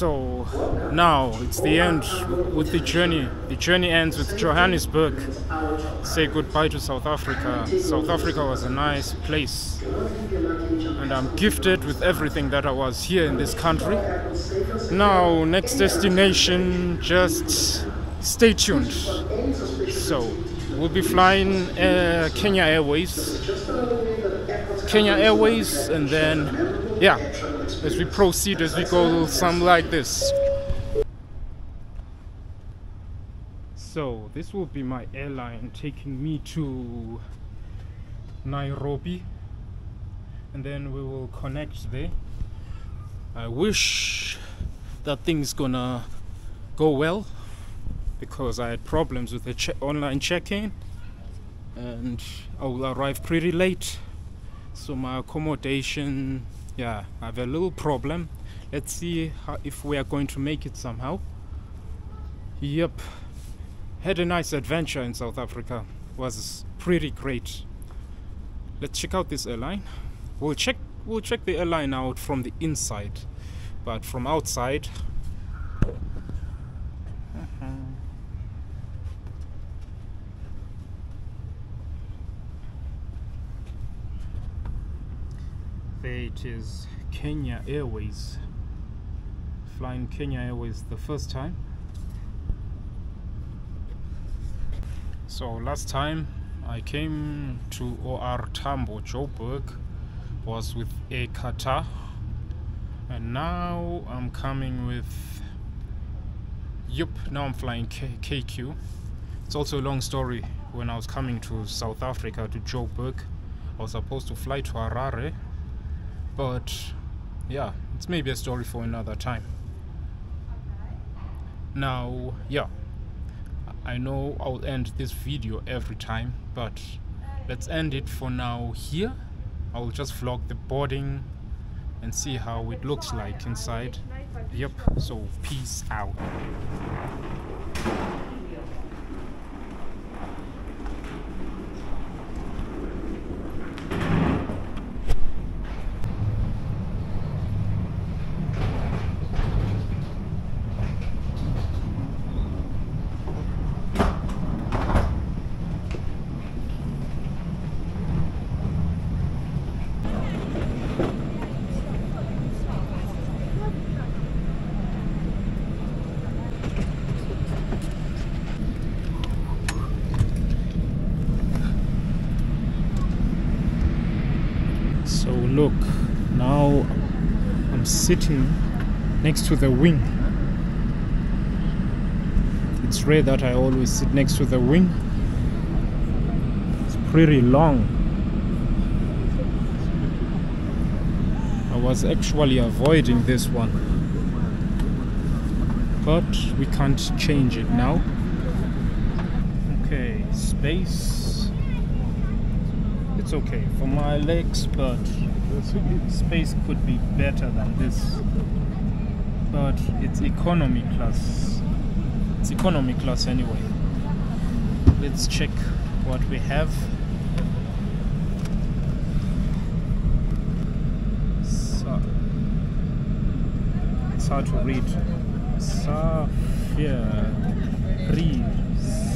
So now it's the end with the journey. The journey ends with Johannesburg. Say goodbye to South Africa. South Africa was a nice place. And I'm gifted with everything that I was here in this country. Now, next destination, just stay tuned. So, we'll be flying uh, Kenya Airways. Kenya Airways, and then, yeah, as we proceed, as we go, some like this. So, this will be my airline taking me to Nairobi, and then we will connect there. I wish that thing's gonna go well because I had problems with the che- online check-in and I will arrive pretty late. So my accommodation, yeah, I have a little problem. Let's see how, if we are going to make it somehow. Yep, had a nice adventure in South Africa. Was pretty great. Let's check out this airline. We'll check we'll check the airline out from the inside, but from outside. There it is, Kenya Airways. Flying Kenya Airways the first time. So last time I came to OR Tambo, Joburg, was with a Qatar, and now I'm coming with. Yup, now I'm flying K- KQ. It's also a long story. When I was coming to South Africa to Joburg, I was supposed to fly to Harare, but yeah, it's maybe a story for another time. Now, yeah, I know I'll end this video every time, but let's end it for now here. I'll just vlog the boarding and see how it looks like inside. Yep, so peace out. So look, now I'm sitting next to the wing. It's rare that I always sit next to the wing. It's pretty long. I was actually avoiding this one. But we can't change it now. Okay, space it's okay for my legs but space could be better than this but it's economy class. It's economy class anyway. Let's check what we have. So it's hard to read. Safiri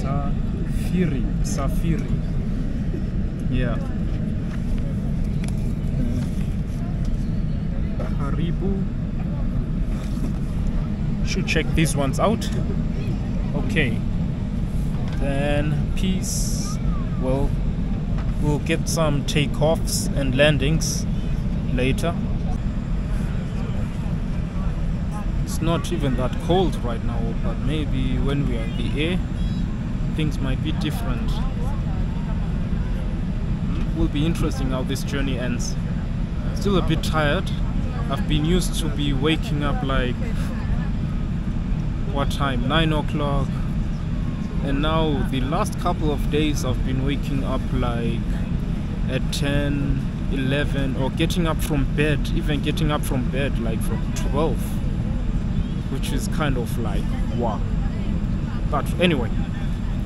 Safiri Safiri yeah Haribu. Should check these ones out. Okay. Then peace. Well, we'll get some takeoffs and landings later. It's not even that cold right now, but maybe when we are in the air, things might be different. Hmm? Will be interesting how this journey ends. Still a bit tired. I've been used to be waking up like what time? Nine o'clock. And now the last couple of days I've been waking up like at 10, 11 or getting up from bed, even getting up from bed like from 12, which is kind of like wow. But anyway,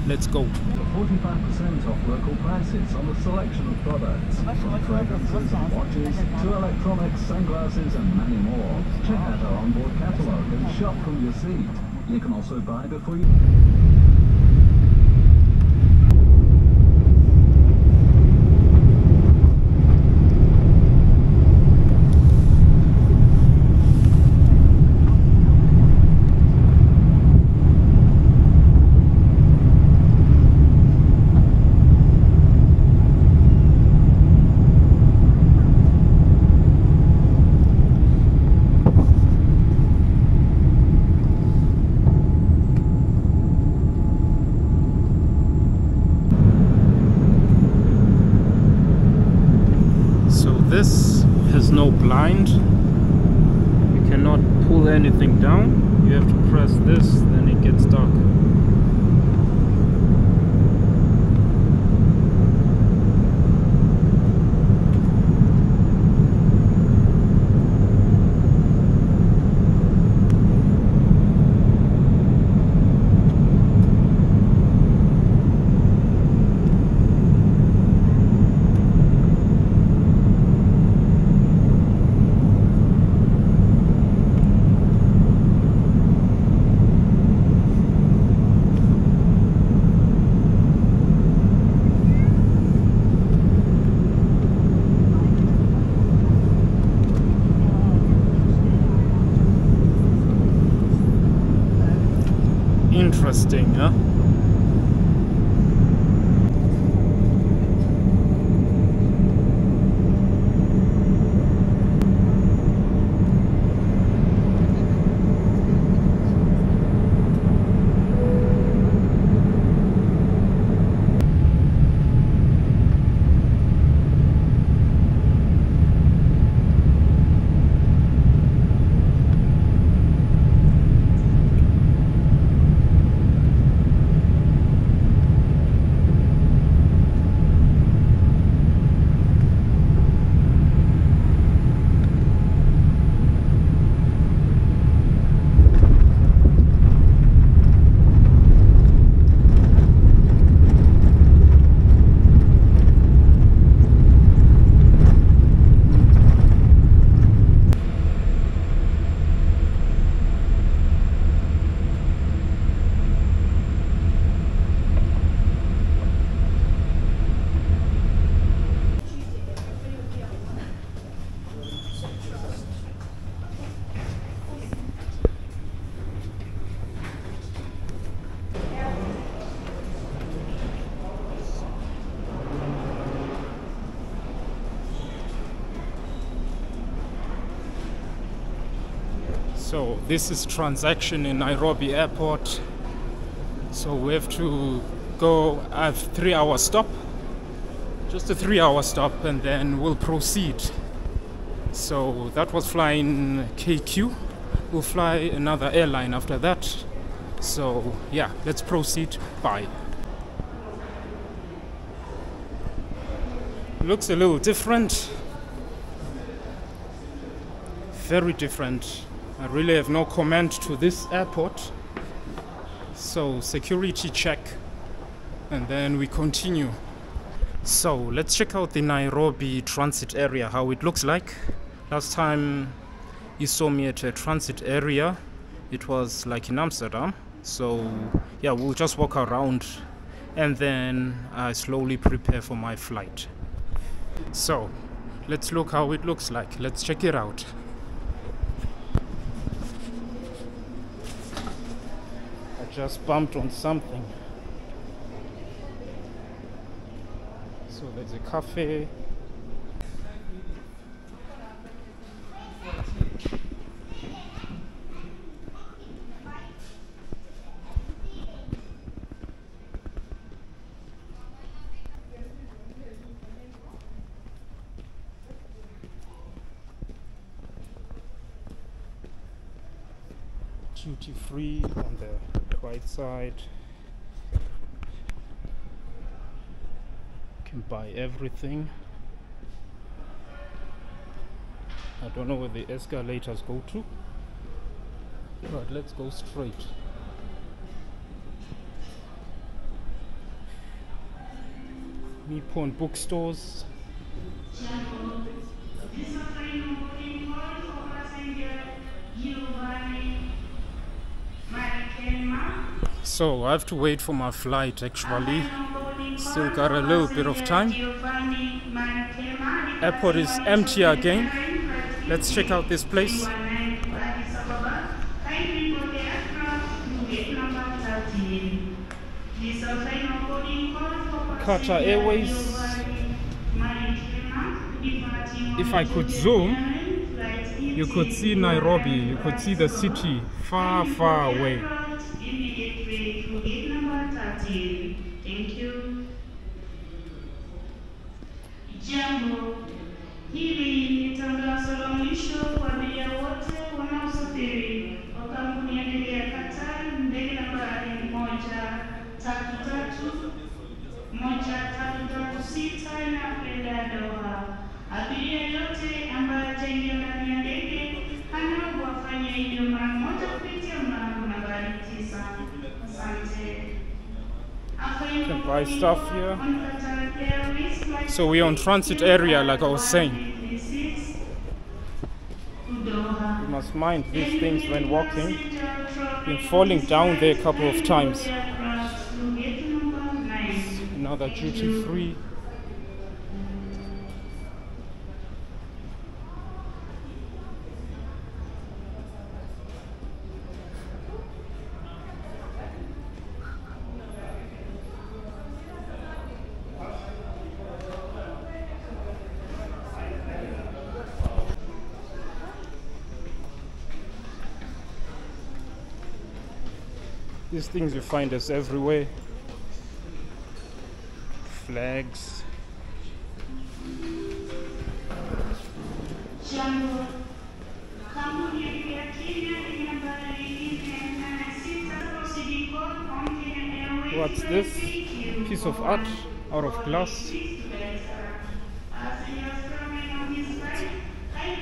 let's go 45% off local prices on a selection of products, from fragrances and watches to electronics, sunglasses and many more. Check out our onboard catalogue and shop from your seat. You can also buy before you... so this has no blind. You cannot pull anything down. You have to press this then it gets Interest ne? ja? So this is transaction in Nairobi airport. So we have to go I have three hour stop. Just a three hour stop and then we'll proceed. So that was flying KQ. We'll fly another airline after that. So yeah, let's proceed. Bye. Looks a little different. Very different. I really have no comment to this airport. So, security check, and then we continue. So, let's check out the Nairobi transit area, how it looks like. Last time you saw me at a transit area, it was like in Amsterdam. So, yeah, we'll just walk around and then I slowly prepare for my flight. So, let's look how it looks like. Let's check it out. Just bumped on something. So there's a cafe. duty free on the right side. Can buy everything. I don't know where the escalators go to. but let's go straight. Nippon bookstores. So I have to wait for my flight actually. Still got a little bit of time. Airport is empty again. Let's check out this place. Qatar Airways. If I could zoom, you could see Nairobi, you could see the city far, far away. Thank you. Jambo, hili ni tangazo la mwisho kwa abiria wote wanaosafiri kwa kampuni ya ndege ya Qatar, ndege nambari moja tatu tatu moja tatu tatu sita inakwenda Doha. Abiria yote Buy stuff here. So we're on transit area, like I was saying. You must mind these things when walking. Been falling down there a couple of times. Another duty free. These things you find us everywhere. Flags. What's this? Piece of art out of glass.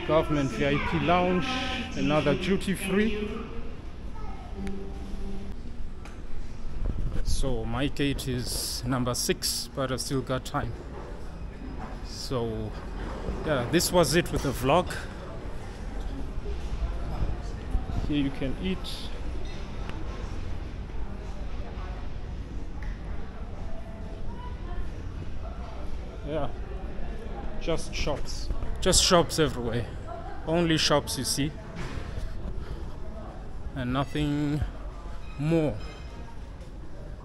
Government VIP lounge. Another duty free. So my gate is number six, but I've still got time. So yeah, this was it with the vlog. Here you can eat. Yeah, just shops. Just shops everywhere. Only shops you see. And nothing more.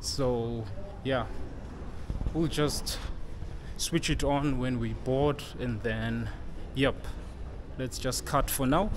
So, yeah, we'll just switch it on when we board and then, yep, let's just cut for now.